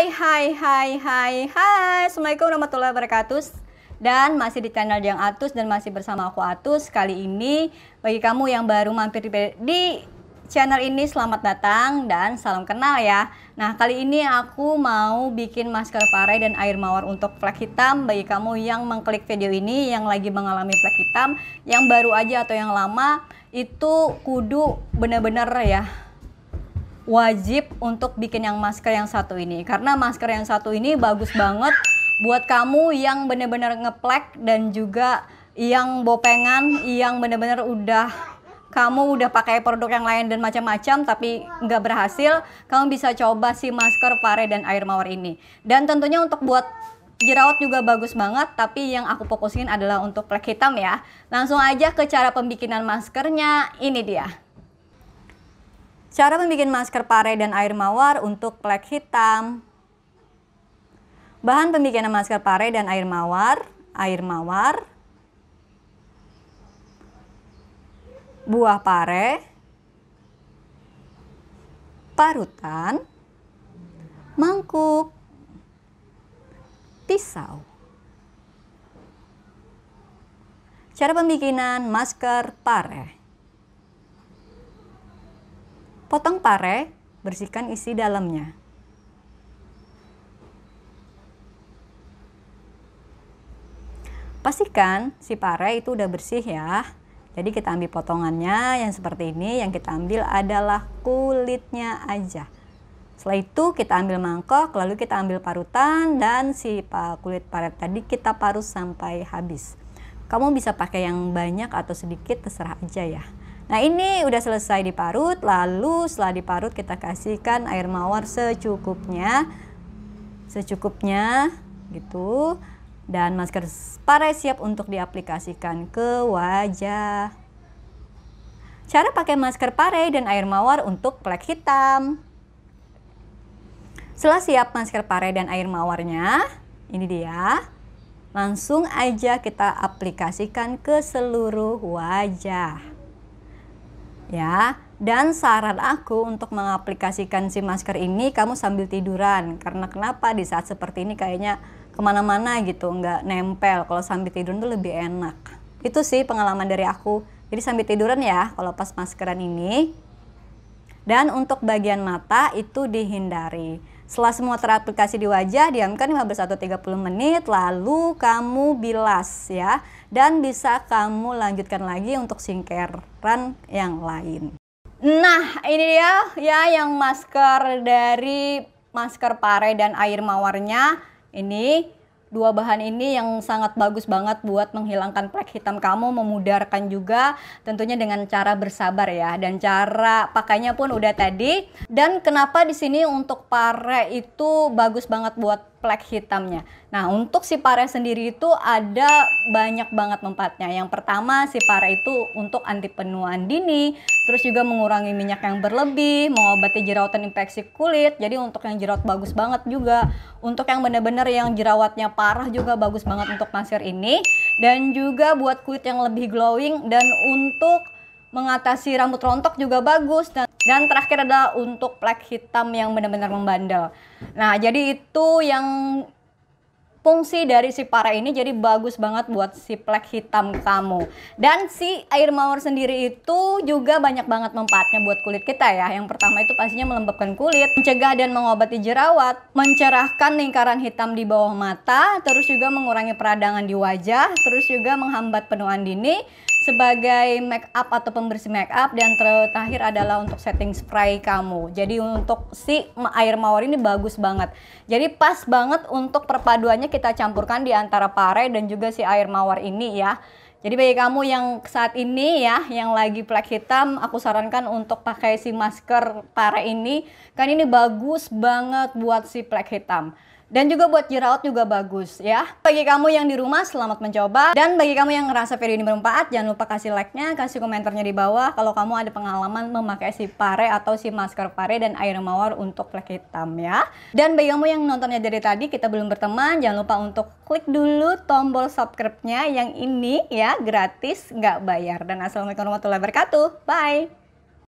Hai hai hai hai hai. Assalamualaikum warahmatullahi wabarakatuh. Dan masih di channel Jang Atus dan masih bersama aku Atus. Kali ini bagi kamu yang baru mampir di, di channel ini selamat datang dan salam kenal ya. Nah kali ini aku mau bikin masker pare dan air mawar untuk flek hitam. Bagi kamu yang mengklik video ini yang lagi mengalami flek hitam Yang baru aja atau yang lama itu kudu bener-bener ya wajib untuk bikin yang masker yang satu ini. Karena masker yang satu ini bagus banget buat kamu yang bener-bener ngeplek dan juga yang bopengan yang bener-bener udah kamu udah pakai produk yang lain dan macam-macam tapi nggak berhasil kamu bisa coba si masker pare dan air mawar ini. Dan tentunya untuk buat jerawat juga bagus banget tapi yang aku fokusin adalah untuk plek hitam ya. Langsung aja ke cara pembikinan maskernya ini dia Cara membuat masker pare dan air mawar untuk plek hitam. Bahan pembikinan masker pare dan air mawar, air mawar, buah pare, parutan, mangkuk, pisau. Cara pembikinan masker pare. Potong pare, bersihkan isi dalamnya. Pastikan si pare itu udah bersih ya. Jadi kita ambil potongannya yang seperti ini, yang kita ambil adalah kulitnya aja. Setelah itu kita ambil mangkok, lalu kita ambil parutan dan si kulit pare tadi kita parut sampai habis. Kamu bisa pakai yang banyak atau sedikit terserah aja ya. Nah ini udah selesai diparut, lalu setelah diparut kita kasihkan air mawar secukupnya, secukupnya gitu. Dan masker spray siap untuk diaplikasikan ke wajah. Cara pakai masker pare dan air mawar untuk plek hitam. Setelah siap masker pare dan air mawarnya, ini dia. Langsung aja kita aplikasikan ke seluruh wajah ya dan saran aku untuk mengaplikasikan si masker ini kamu sambil tiduran. Karena kenapa di saat seperti ini kayaknya ke mana-mana gitu nggak nempel. Kalau sambil tidur tuh lebih enak. Itu sih pengalaman dari aku. Jadi sambil tiduran ya kalau pas maskeran ini. Dan untuk bagian mata itu dihindari setelah semua teraplikasi di wajah, diamkan 15 atau 30 menit, lalu kamu bilas ya. Dan bisa kamu lanjutkan lagi untuk singkeran yang lain. Nah, ini dia ya yang masker dari masker pare dan air mawarnya. Ini dua bahan ini yang sangat bagus banget buat menghilangkan plek hitam kamu, memudarkan juga tentunya dengan cara bersabar ya dan cara pakainya pun udah tadi. Dan kenapa di sini untuk pare itu bagus banget buat plek hitamnya. Nah, untuk si pare sendiri itu ada banyak banget manfaatnya. Yang pertama, si pare itu untuk anti penuaan dini, terus juga mengurangi minyak yang berlebih, mengobati jerawatan infeksi kulit. Jadi untuk yang jerawat bagus banget juga. Untuk yang benar-benar yang jerawatnya parah juga bagus banget untuk masker ini. Dan juga buat kulit yang lebih glowing dan untuk mengatasi rambut rontok juga bagus dan dan terakhir adalah untuk plek hitam yang benar-benar membandel. Nah, jadi itu yang fungsi dari si para ini jadi bagus banget buat si plek hitam kamu. Dan si air mawar sendiri itu juga banyak banget manfaatnya buat kulit kita ya. Yang pertama itu pastinya melembabkan kulit, mencegah dan mengobati jerawat, mencerahkan lingkaran hitam di bawah mata, terus juga mengurangi peradangan di wajah, terus juga menghambat penuaan dini, sebagai make up atau pembersih make up dan terakhir adalah untuk setting spray kamu. Jadi untuk si air mawar ini bagus banget. Jadi pas banget untuk perpaduannya kita campurkan di antara pare dan juga si air mawar ini ya. Jadi bagi kamu yang saat ini ya, yang lagi plek hitam, aku sarankan untuk pakai si masker pare ini. Kan ini bagus banget buat si plek hitam. Dan juga buat jerawat juga bagus ya. Bagi kamu yang di rumah selamat mencoba. Dan bagi kamu yang ngerasa video ini bermanfaat jangan lupa kasih like-nya, kasih komentarnya di bawah kalau kamu ada pengalaman memakai si pare atau si masker pare dan air mawar untuk flek hitam ya. Dan bagi kamu yang nontonnya dari tadi kita belum berteman jangan lupa untuk klik dulu tombol subscribe-nya yang ini ya gratis nggak bayar. Dan assalamualaikum warahmatullahi wabarakatuh. Bye.